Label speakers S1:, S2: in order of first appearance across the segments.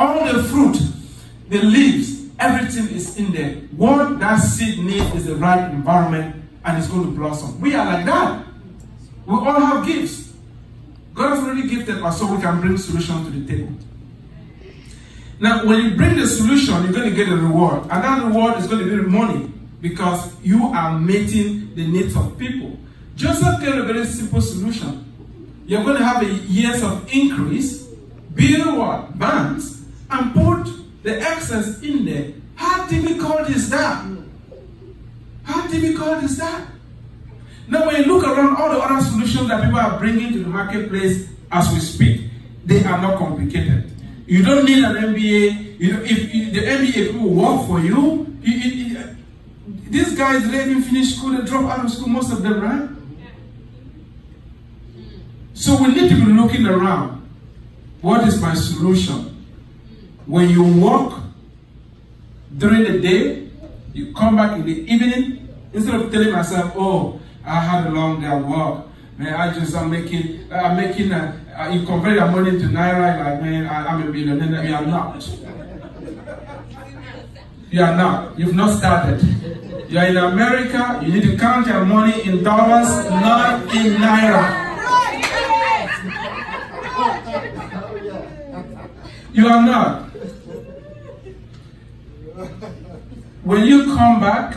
S1: All the fruit, the leaves, everything is in there. What that seed needs is the right environment and it's going to blossom. We are like that. We all have gifts. God has already gifted us so we can bring solution to the table. Now, when you bring the solution, you're going to get a reward. And that reward is going to be money because you are meeting the needs of people. Joseph gave a very simple solution. You're going to have a years of increase, build what? Banks, and put the excess in there. How difficult is that? How difficult is that? Now, when you look around all the other solutions that people are bringing to the marketplace as we speak, they are not complicated. You don't need an MBA. You know, if, if the MBA people work for you, you, you, these guys didn't even finish school, they drop out of school, most of them, right? So we need to be looking around. What is my solution? When you work during the day, you come back in the evening, instead of telling myself, oh, I had a long day at work. Man, I just am making, I'm making, a, uh, you convert your money to naira, like, man, I, am a millionaire. I mean, I'm not. You are not. You've not started. You are in America. You need to count your money in dollars, not in naira. You are not. When you come back,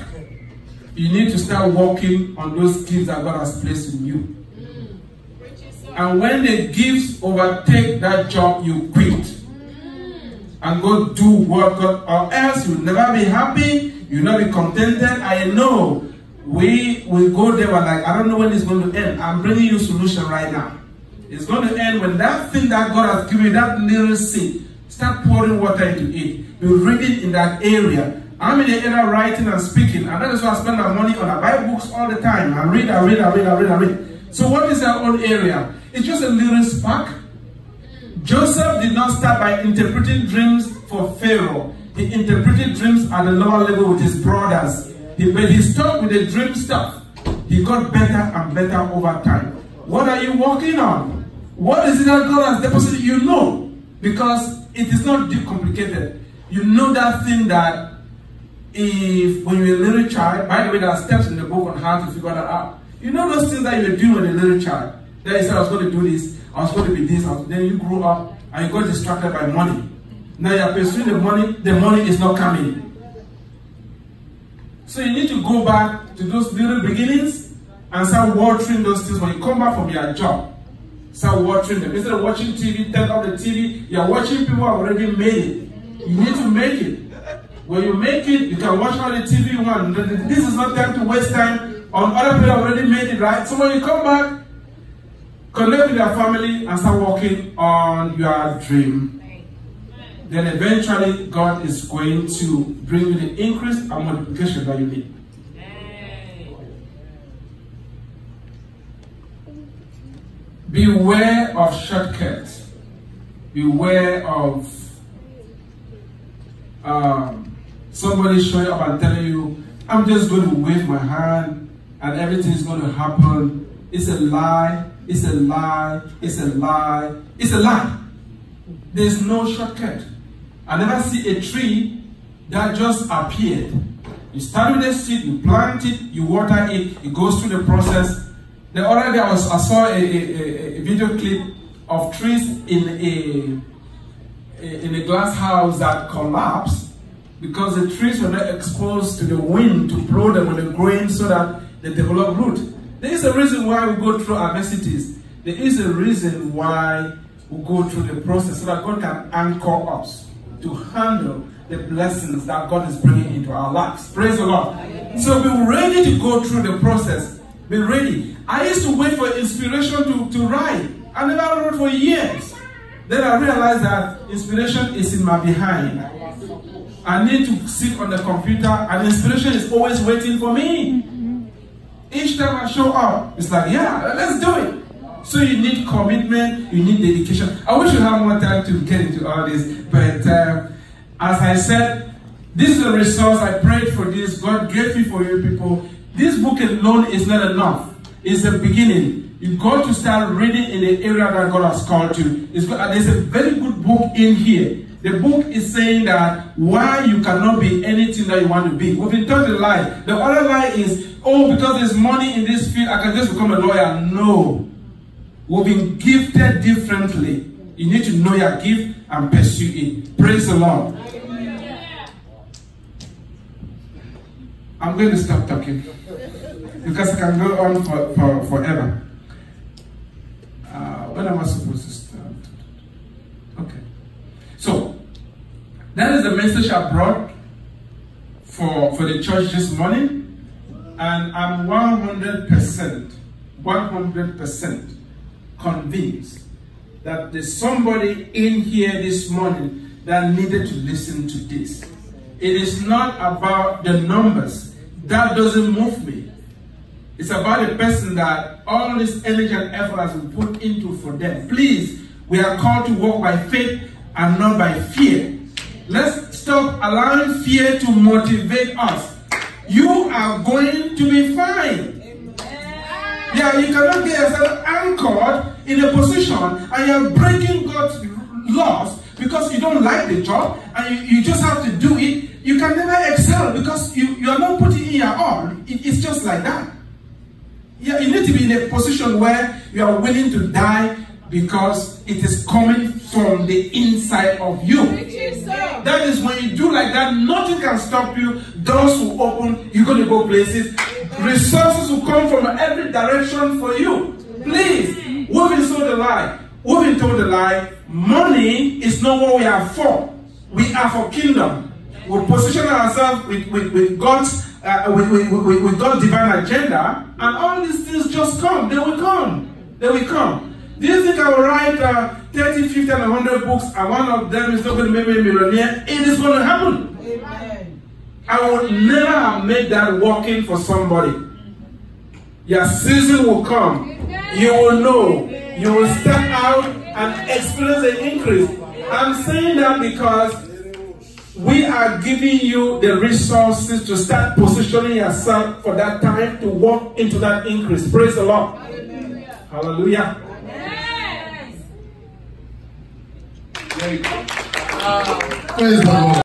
S1: you need to start working on those gifts that God has placed in you. And when the gifts overtake that job, you quit. And go do work, or else you'll never be happy, you'll not be contented. I know we will go there, but like, I don't know when it's going to end. I'm bringing you solution right now. It's going to end when that thing that God has given you, that little seed, start pouring water into it. Be reading in that area. I'm in the area writing and speaking, and that is why I spend my money on. I buy books all the time. I read, I read, I read, I read, I read. So what is our own area? It's just a little spark. Joseph did not start by interpreting dreams for Pharaoh. He interpreted dreams at a lower level with his brothers. He, but he stuck with the dream stuff. He got better and better over time. What are you working on? What is it that God has deposited? You know. Because it is not deep complicated. You know that thing that if when you're a little child, by the way, there are steps in the book on how to figure that out. You know those things that you were doing when a little child. Then you said, I was going to do this, I was going to be this, then you grew up and you got distracted by money. Now you're pursuing the money, the money is not coming. So you need to go back to those little beginnings and start watering those things when you come back from your job. Start watering them. Instead of watching TV, turn off the TV, you're watching people who have already made it. You need to make it. When you make it, you can watch all the TV you want. This is not time to waste time on other people already made it right. So when you come back, connect with your family and start working on your dream. Then eventually God is going to bring you the increase and multiplication that you need. Beware of shortcuts. Beware of um, somebody showing up and telling you, I'm just going to wave my hand and everything is going to happen. It's a lie. It's a lie. It's a lie. It's a lie. There's no shortcut. I never see a tree that just appeared. You start with a seed, you plant it, you water it, it goes through the process. The other day I, was, I saw a, a, a video clip of trees in a, in a glass house that collapsed because the trees were not exposed to the wind to blow them when they're growing so that they develop root. There is a reason why we go through adversities. There is a reason why we go through the process so that God can anchor us to handle the blessings that God is bringing into our lives. Praise the Lord. So be ready to go through the process. Be ready. I used to wait for inspiration to, to write. I never wrote for years. Then I realized that inspiration is in my behind. I need to sit on the computer and inspiration is always waiting for me. Each time I show up, it's like, yeah, let's do it. So you need commitment, you need dedication. I wish you had more time to get into all this, but uh, as I said, this is the resource. I prayed for this. God gave me for you people. This book alone is not enough. It's the beginning. You got to start reading in the area that God has called you. It's, there's a very good book in here The book is saying that why you cannot be anything that you want to be. We've been taught a lie. The other lie is, oh, because there's money in this field, I can just become a lawyer. No. We've been gifted differently. You need to know your gift and pursue it. Praise the Lord. I'm going to stop talking because I can go on for, for forever. Uh, when I supposed to start? Okay. So, that is the message I brought for, for the church this morning. And I'm 100%, 100% convinced that there's somebody in here this morning that needed to listen to this. It is not about the numbers. That doesn't move me. It's about the person that all this energy and effort has been put into for them. Please, we are called to walk by faith and not by fear. Let's stop allowing fear to motivate us. You are going to be fine. Yeah, you cannot get yourself anchored in a position and you're breaking God's laws because you don't like the job and you, you just have to do it. You can never excel because you, you are not putting in your all. It, it's just like that. Yeah, you need to be in a position where you are willing to die because it is coming from the inside of you. That is when you do like that, nothing can stop you. Doors will open, you're going to go places. Resources will come from every direction for you. Please, we've been told a lie. We've been told a lie. Money is not what we are for. We are for kingdom. We position ourselves with, with, with God's uh, with, with, with, with God's divine agenda, and all these things just come. They will come. They will come. Do you think I will write uh, 30, 50, and 100 books, and one of them is not going to make me a millionaire? It is going to happen. Amen. I would never have made that working for somebody. Your season will come. You will know. You will step out and experience an increase. I'm saying that because we are giving you the resources to start positioning yourself for that time to walk into that increase. Praise the Lord. Hallelujah. Hallelujah. Yes. There you